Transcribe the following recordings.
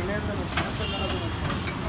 朝からでも。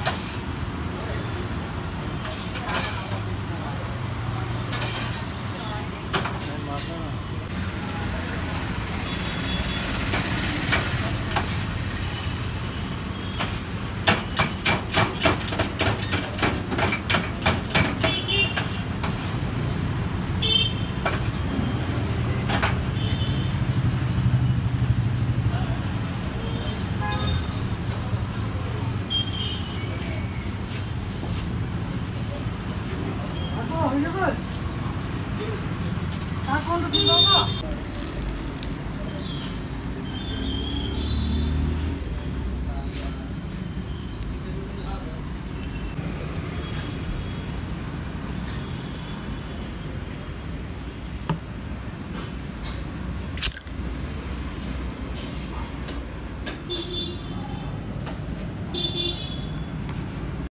Ako, sige, good. Ako, ano din ako?